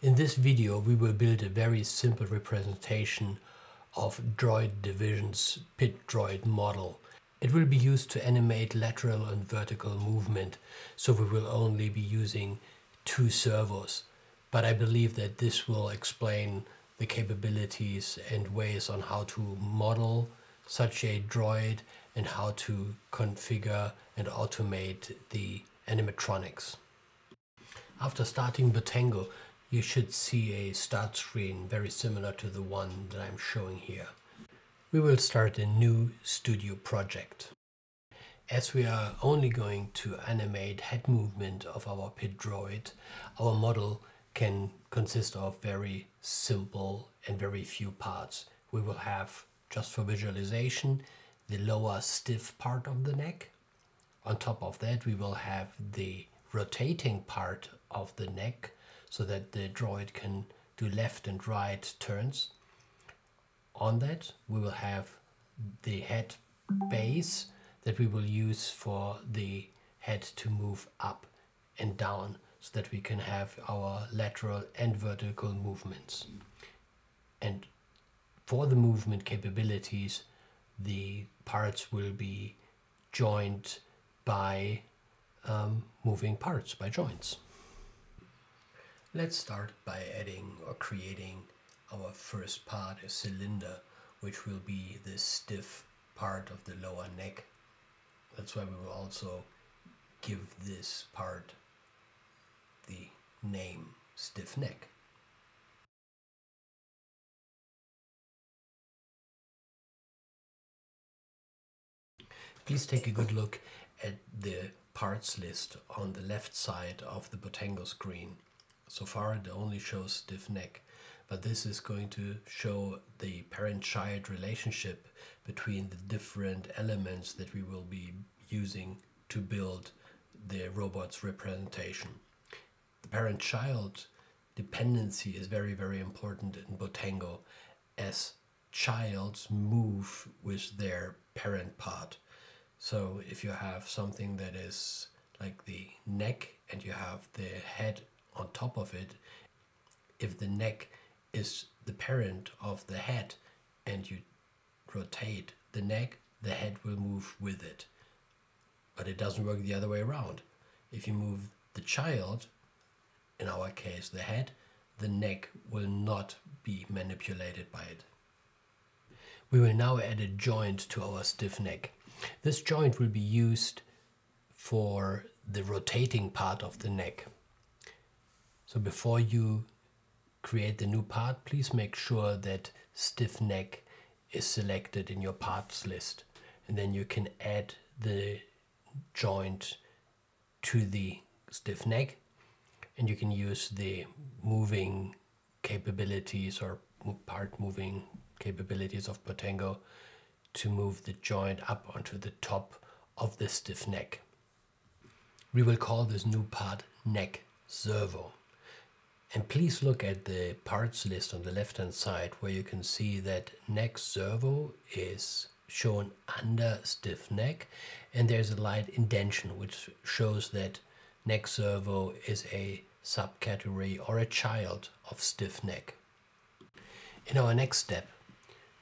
In this video we will build a very simple representation of Droid Division's pit droid model. It will be used to animate lateral and vertical movement, so we will only be using two servos. But I believe that this will explain the capabilities and ways on how to model such a droid and how to configure and automate the animatronics. After starting Bottango, you should see a start screen very similar to the one that I'm showing here. We will start a new studio project. As we are only going to animate head movement of our pit droid, our model can consist of very simple and very few parts. We will have, just for visualization, the lower stiff part of the neck. On top of that, we will have the rotating part of the neck so that the droid can do left and right turns. On that we will have the head base that we will use for the head to move up and down so that we can have our lateral and vertical movements. And for the movement capabilities, the parts will be joined by um, moving parts, by joints. Let's start by adding or creating our first part, a cylinder, which will be the stiff part of the lower neck. That's why we will also give this part the name stiff neck. Please take a good look at the parts list on the left side of the Bottango screen. So far it only shows stiff neck, but this is going to show the parent-child relationship between the different elements that we will be using to build the robot's representation. The parent-child dependency is very, very important in Bottango as childs move with their parent part. So if you have something that is like the neck and you have the head on top of it, if the neck is the parent of the head and you rotate the neck, the head will move with it. But it doesn't work the other way around. If you move the child, in our case the head, the neck will not be manipulated by it. We will now add a joint to our stiff neck. This joint will be used for the rotating part of the neck. So before you create the new part, please make sure that stiff neck is selected in your parts list. And then you can add the joint to the stiff neck and you can use the moving capabilities or part moving capabilities of Bottango to move the joint up onto the top of the stiff neck. We will call this new part neck servo. And please look at the parts list on the left hand side where you can see that neck servo is shown under stiff neck and there's a light indentation which shows that neck servo is a subcategory or a child of stiff neck. In our next step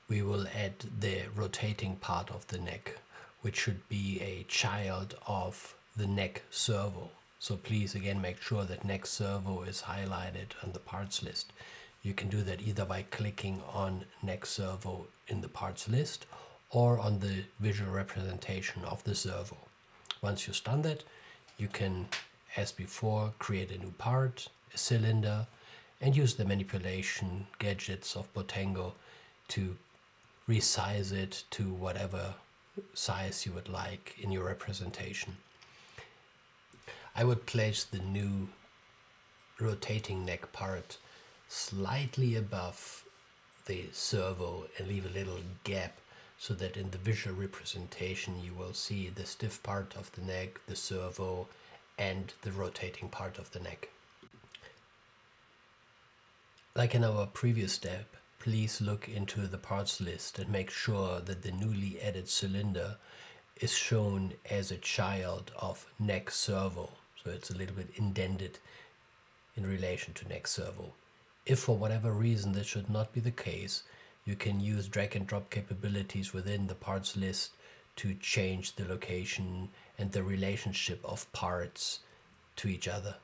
we will add the rotating part of the neck which should be a child of the neck servo. So please again make sure that neck servo is highlighted on the parts list. You can do that either by clicking on neck servo in the parts list or on the visual representation of the servo. Once you've done that, you can, as before, create a new part, a cylinder, and use the manipulation gadgets of Bottango to resize it to whatever size you would like in your representation. I would place the new rotating neck part slightly above the servo and leave a little gap so that in the visual representation you will see the stiff part of the neck, the servo and the rotating part of the neck. Like in our previous step, please look into the parts list and make sure that the newly added cylinder is shown as a child of neck servo so it's a little bit indented in relation to neck servo. If for whatever reason this should not be the case, you can use drag and drop capabilities within the parts list to change the location and the relationship of parts to each other.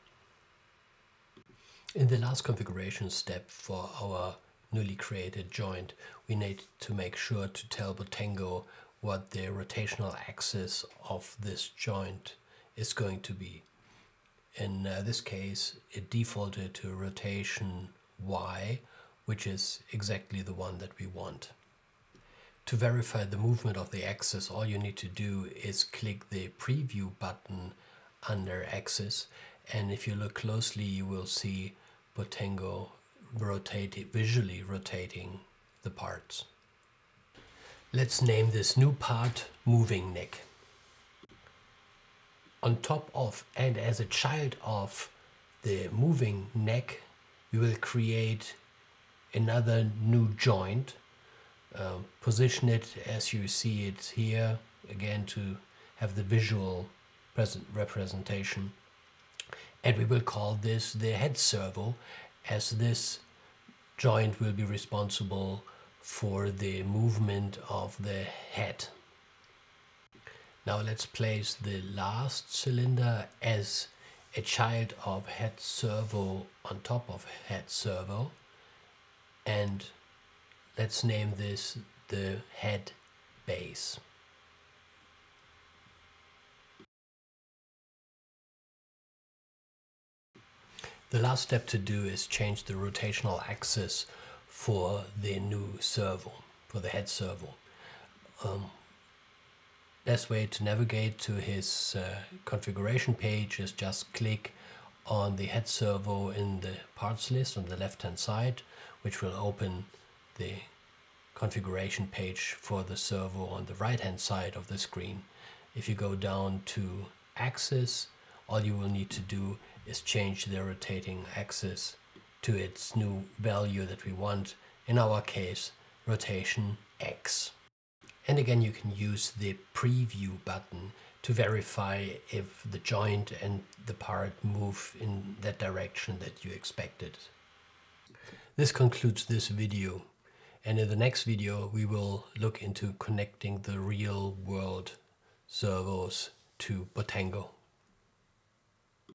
In the last configuration step for our newly created joint, we need to make sure to tell Bottango what the rotational axis of this joint is going to be. In uh, this case, it defaulted to rotation Y, which is exactly the one that we want. To verify the movement of the axis, all you need to do is click the preview button under axis. And if you look closely, you will see Bottango rotate, visually rotating the parts. Let's name this new part moving neck. On top of and as a child of the moving neck, we will create another new joint um, position it as you see it here again to have the visual present representation and we will call this the head servo as this joint will be responsible for the movement of the head. Now let's place the last cylinder as a child of head servo on top of head servo and let's name this the head base. The last step to do is change the rotational axis for the new servo, for the head servo. Um, best way to navigate to his uh, configuration page is just click on the head servo in the parts list on the left hand side, which will open the configuration page for the servo on the right hand side of the screen. If you go down to axis, all you will need to do is change the rotating axis to its new value that we want, in our case, rotation X. And again, you can use the preview button to verify if the joint and the part move in that direction that you expected. This concludes this video. And in the next video, we will look into connecting the real world servos to Bottango.